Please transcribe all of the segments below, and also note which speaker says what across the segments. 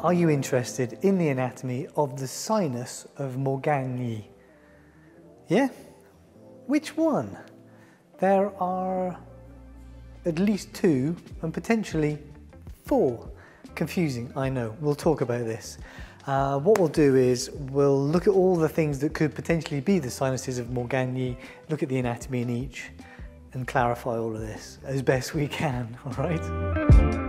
Speaker 1: Are you interested in the anatomy of the sinus of Morgagni? Yeah? Which one? There are at least two and potentially four. Confusing, I know. We'll talk about this. Uh, what we'll do is we'll look at all the things that could potentially be the sinuses of Morgagni, look at the anatomy in each, and clarify all of this as best we can, all right?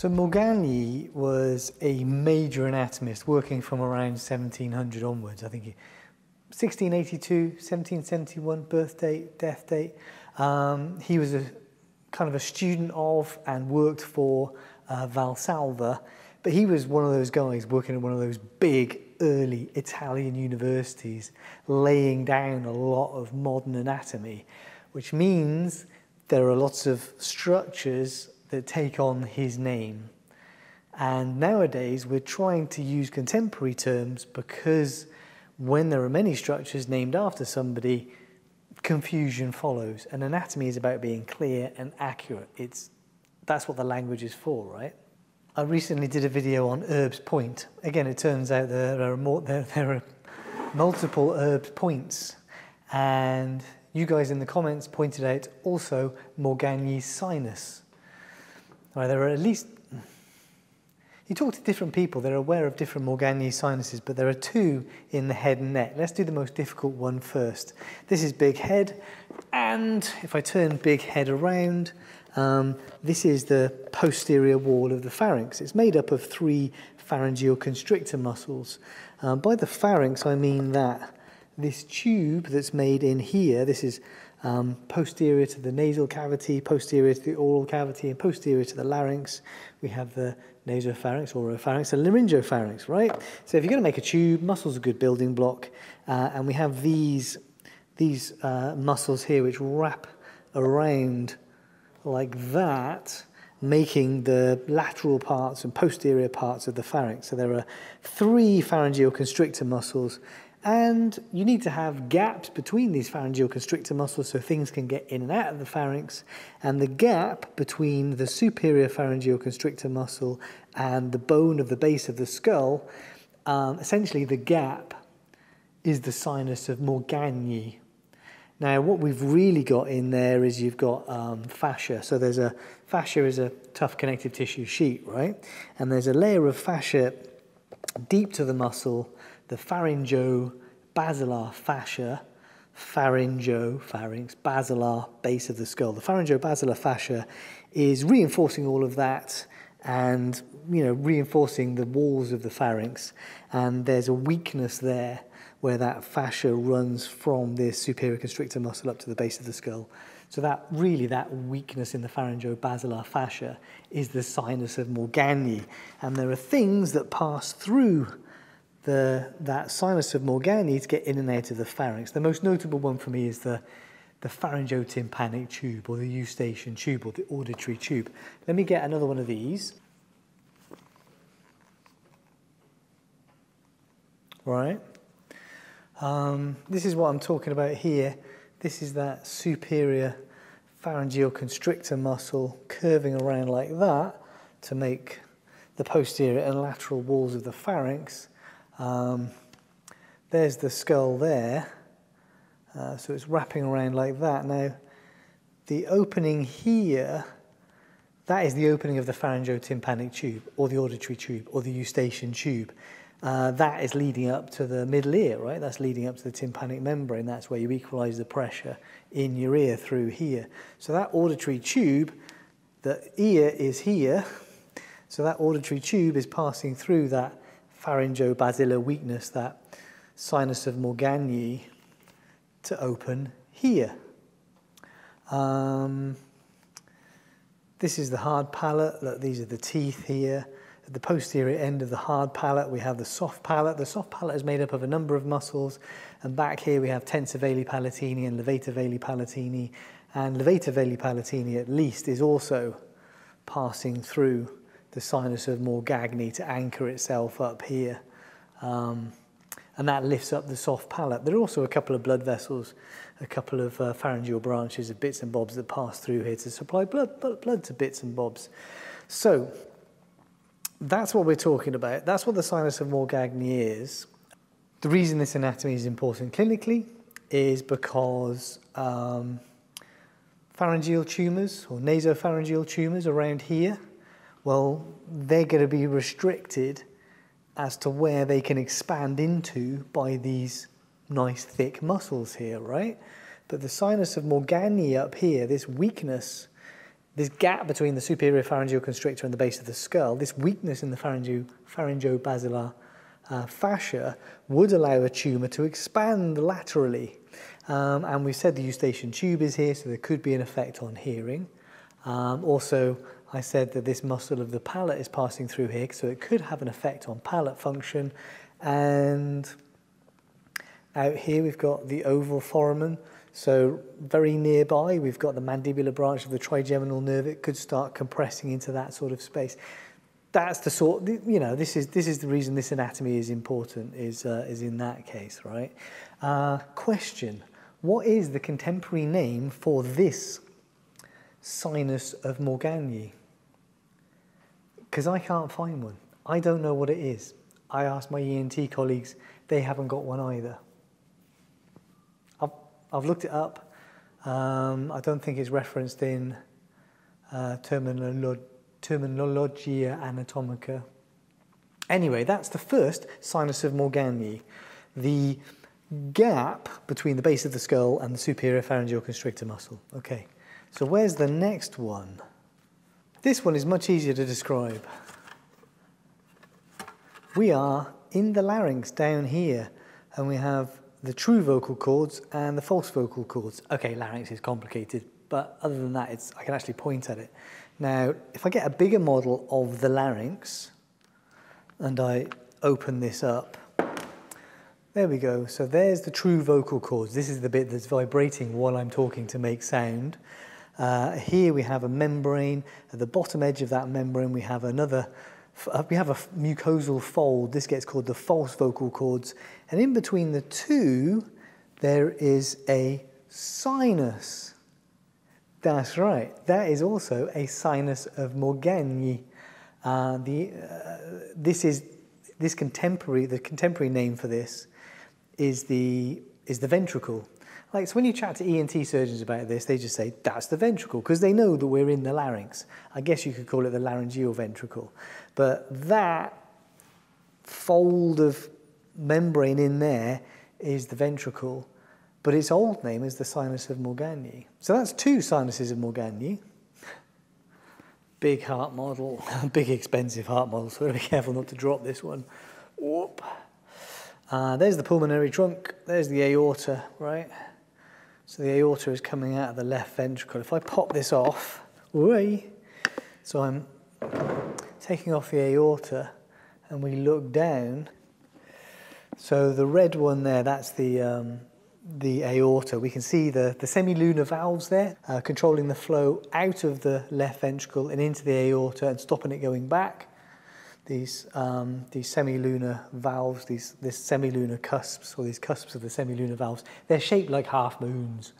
Speaker 1: So Morgagni was a major anatomist working from around 1700 onwards. I think 1682, 1771 birth date, death date. Um, he was a kind of a student of and worked for uh, Valsalva, but he was one of those guys working at one of those big early Italian universities, laying down a lot of modern anatomy, which means there are lots of structures that take on his name. And nowadays, we're trying to use contemporary terms because when there are many structures named after somebody, confusion follows. And anatomy is about being clear and accurate. It's, that's what the language is for, right? I recently did a video on Erb's point. Again, it turns out there are, more, there, there are multiple Erb's points. And you guys in the comments pointed out also Morgagni's sinus. Right, there are at least, you talk to different people, they're aware of different Morgagni sinuses, but there are two in the head and neck. Let's do the most difficult one first. This is big head, and if I turn big head around, um, this is the posterior wall of the pharynx. It's made up of three pharyngeal constrictor muscles. Um, by the pharynx, I mean that this tube that's made in here, this is um, posterior to the nasal cavity, posterior to the oral cavity, and posterior to the larynx. We have the nasopharynx, oropharynx, and laryngopharynx, right? So if you're going to make a tube, muscles a good building block, uh, and we have these, these uh, muscles here which wrap around like that, making the lateral parts and posterior parts of the pharynx. So there are three pharyngeal constrictor muscles and you need to have gaps between these pharyngeal constrictor muscles so things can get in and out of the pharynx. And the gap between the superior pharyngeal constrictor muscle and the bone of the base of the skull, um, essentially the gap is the sinus of Morgagni. Now, what we've really got in there is you've got um, fascia. So there's a fascia is a tough connective tissue sheet, right? And there's a layer of fascia deep to the muscle the pharyngo-basilar fascia, pharyngo, pharynx, basilar, base of the skull. The pharyngo-basilar fascia is reinforcing all of that and you know reinforcing the walls of the pharynx. And there's a weakness there where that fascia runs from the superior constrictor muscle up to the base of the skull. So that really that weakness in the pharyngo-basilar fascia is the sinus of Morgagni and there are things that pass through the, that sinus of Morgagni to get in and out of the pharynx. The most notable one for me is the, the pharyngotympanic tube or the eustachian tube or the auditory tube. Let me get another one of these. Right. Um, this is what I'm talking about here. This is that superior pharyngeal constrictor muscle curving around like that to make the posterior and lateral walls of the pharynx um, there's the skull there. Uh, so it's wrapping around like that. Now, the opening here, that is the opening of the pharyngotympanic tube, or the auditory tube, or the eustachian tube. Uh, that is leading up to the middle ear, right? That's leading up to the tympanic membrane. That's where you equalize the pressure in your ear through here. So that auditory tube, the ear is here. So that auditory tube is passing through that pharyngobasilar weakness, that sinus of Morgagni, to open here. Um, this is the hard palate. Look, these are the teeth here. At the posterior end of the hard palate, we have the soft palate. The soft palate is made up of a number of muscles. And back here, we have tensor veli palatini and levator veli palatini. And levator veli palatini, at least, is also passing through the sinus of Morgagni to anchor itself up here. Um, and that lifts up the soft palate. There are also a couple of blood vessels, a couple of uh, pharyngeal branches of bits and bobs that pass through here to supply blood, blood, to bits and bobs. So that's what we're talking about. That's what the sinus of Morgagni is. The reason this anatomy is important clinically is because um, pharyngeal tumours or nasopharyngeal tumours around here, well, they're going to be restricted as to where they can expand into by these nice thick muscles here, right? But the sinus of Morgagni up here, this weakness, this gap between the superior pharyngeal constrictor and the base of the skull, this weakness in the pharyngeo, pharyngobasilar uh, fascia would allow a tumour to expand laterally. Um, and we said the eustachian tube is here, so there could be an effect on hearing. Um, also, I said that this muscle of the palate is passing through here, so it could have an effect on palate function. And out here we've got the oval foramen. So very nearby, we've got the mandibular branch of the trigeminal nerve. It could start compressing into that sort of space. That's the sort, you know, this is, this is the reason this anatomy is important, is, uh, is in that case, right? Uh, question, what is the contemporary name for this sinus of Morgagni? Because I can't find one. I don't know what it is. I asked my ENT colleagues, they haven't got one either. I've, I've looked it up. Um, I don't think it's referenced in uh, Terminologia Anatomica. Anyway, that's the first sinus of Morgagni. The gap between the base of the skull and the superior pharyngeal constrictor muscle. Okay, so where's the next one? This one is much easier to describe. We are in the larynx down here, and we have the true vocal cords and the false vocal cords. Okay, larynx is complicated, but other than that, it's, I can actually point at it. Now, if I get a bigger model of the larynx, and I open this up, there we go. So there's the true vocal cords. This is the bit that's vibrating while I'm talking to make sound. Uh, here we have a membrane. At the bottom edge of that membrane, we have another, uh, we have a mucosal fold. This gets called the false vocal cords. And in between the two, there is a sinus. That's right. That is also a sinus of Morgagni. Uh, the, uh, this is this contemporary. The contemporary name for this is the is the ventricle. Like, so when you chat to ENT surgeons about this, they just say, that's the ventricle, because they know that we're in the larynx. I guess you could call it the laryngeal ventricle. But that fold of membrane in there is the ventricle, but its old name is the sinus of Morgagni. So that's two sinuses of Morgagni. Big heart model, big expensive heart model, so we're to be careful not to drop this one. Whoop. Uh, there's the pulmonary trunk, there's the aorta, right? So the aorta is coming out of the left ventricle. If I pop this off, so I'm taking off the aorta and we look down. So the red one there, that's the, um, the aorta. We can see the, the semilunar valves there, uh, controlling the flow out of the left ventricle and into the aorta and stopping it going back these, um, these semilunar valves, these semilunar cusps, or these cusps of the semilunar valves, they're shaped like half moons.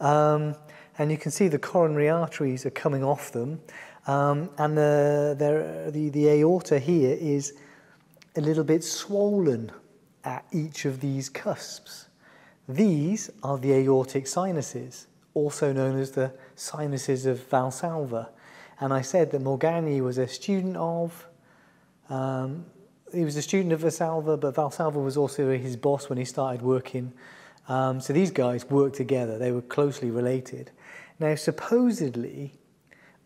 Speaker 1: Um, and you can see the coronary arteries are coming off them. Um, and the, the, the aorta here is a little bit swollen at each of these cusps. These are the aortic sinuses, also known as the sinuses of Valsalva. And I said that Morgagni was a student of um, he was a student of Valsalva, but Valsalva was also his boss when he started working. Um, so these guys worked together. They were closely related. Now, supposedly,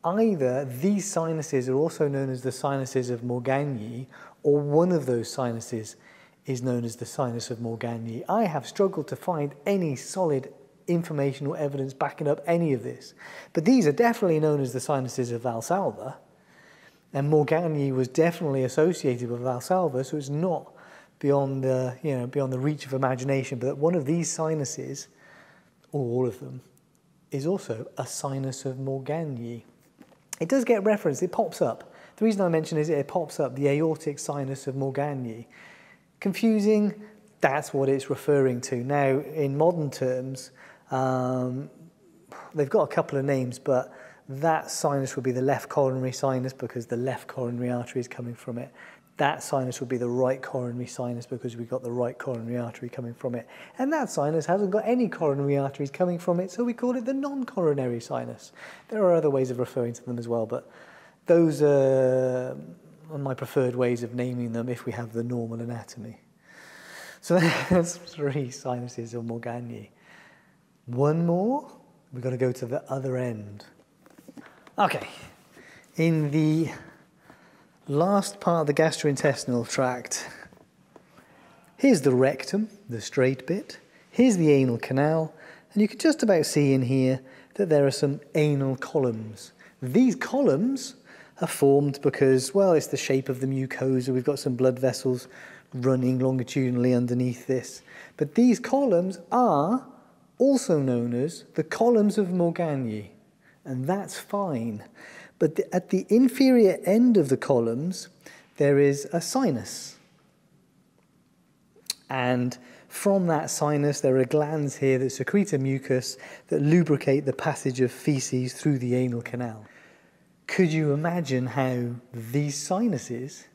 Speaker 1: either these sinuses are also known as the sinuses of Morgagni, or one of those sinuses is known as the sinus of Morgagni. I have struggled to find any solid information or evidence backing up any of this. But these are definitely known as the sinuses of Valsalva. And Morgagni was definitely associated with Valsalva, so it's not beyond the, you know, beyond the reach of imagination, but that one of these sinuses, or all of them, is also a sinus of Morgagni. It does get referenced, it pops up. The reason I mention is it pops up, the aortic sinus of Morgagni. Confusing, that's what it's referring to. Now, in modern terms, um, they've got a couple of names, but that sinus would be the left coronary sinus because the left coronary artery is coming from it. That sinus would be the right coronary sinus because we've got the right coronary artery coming from it. And that sinus hasn't got any coronary arteries coming from it, so we call it the non-coronary sinus. There are other ways of referring to them as well, but those are my preferred ways of naming them if we have the normal anatomy. So that's three sinuses of Morgagni. One more, we've got to go to the other end. Okay, in the last part of the gastrointestinal tract, here's the rectum, the straight bit, here's the anal canal, and you can just about see in here that there are some anal columns. These columns are formed because, well, it's the shape of the mucosa. We've got some blood vessels running longitudinally underneath this. But these columns are also known as the columns of Morgagni and that's fine. But the, at the inferior end of the columns, there is a sinus. And from that sinus, there are glands here that secrete a mucus that lubricate the passage of feces through the anal canal. Could you imagine how these sinuses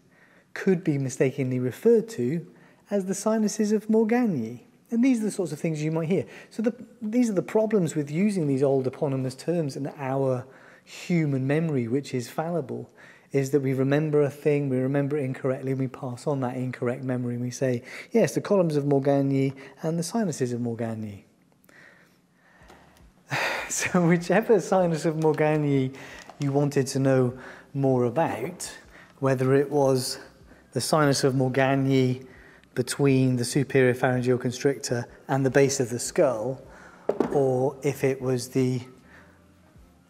Speaker 1: could be mistakenly referred to as the sinuses of Morgagni? And these are the sorts of things you might hear. So the, these are the problems with using these old eponymous terms in our human memory, which is fallible, is that we remember a thing, we remember it incorrectly, and we pass on that incorrect memory, and we say, yes, the columns of Morgagni and the sinuses of Morgagni. so whichever sinus of Morgagni you wanted to know more about, whether it was the sinus of Morgagni between the superior pharyngeal constrictor and the base of the skull, or if it was the,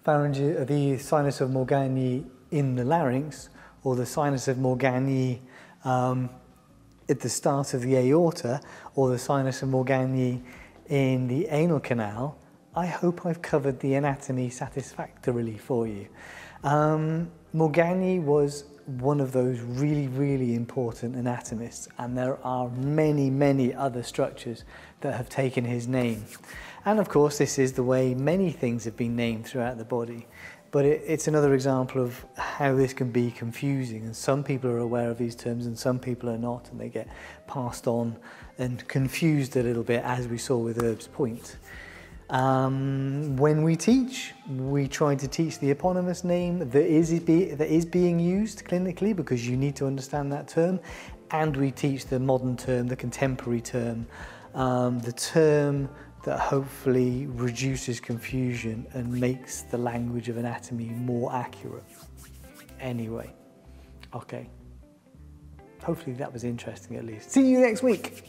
Speaker 1: pharynge- the sinus of Morgagni in the larynx, or the sinus of Morgagni um, at the start of the aorta, or the sinus of Morgagni in the anal canal, I hope I've covered the anatomy satisfactorily for you. Um, Morgagni was one of those really, really important anatomists, and there are many, many other structures that have taken his name. And of course, this is the way many things have been named throughout the body. But it, it's another example of how this can be confusing, and some people are aware of these terms and some people are not, and they get passed on and confused a little bit, as we saw with Erb's point. Um, when we teach, we try to teach the eponymous name that is, that is being used clinically because you need to understand that term, and we teach the modern term, the contemporary term, um, the term that hopefully reduces confusion and makes the language of anatomy more accurate. Anyway, okay. Hopefully that was interesting at least. See you next week.